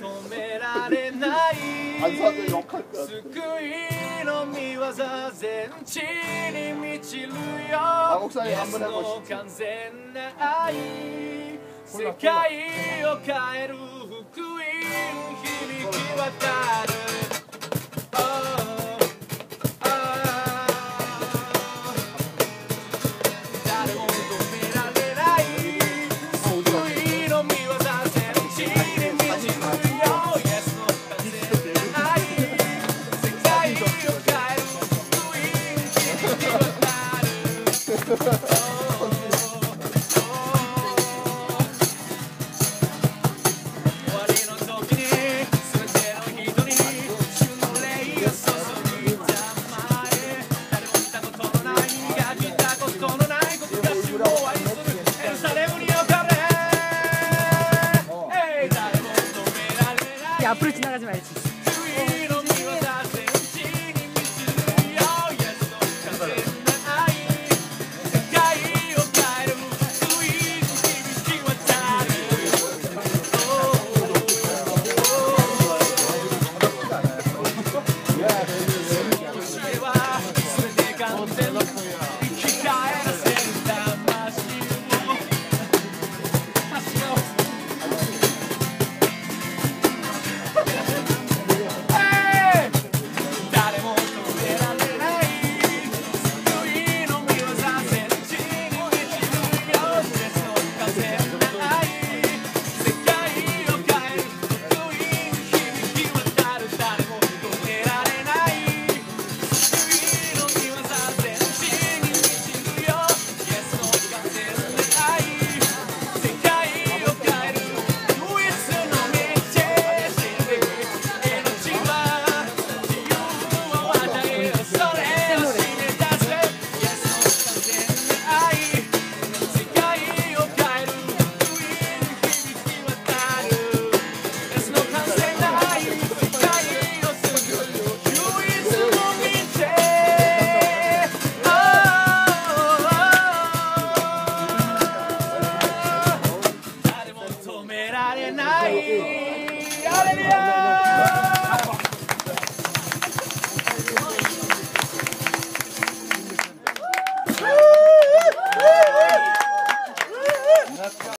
止められない。救いの見業全地に満ちるよ。イエスの完全な愛。世界を変える福音。 앞으로 지나가지 말지. Adonai.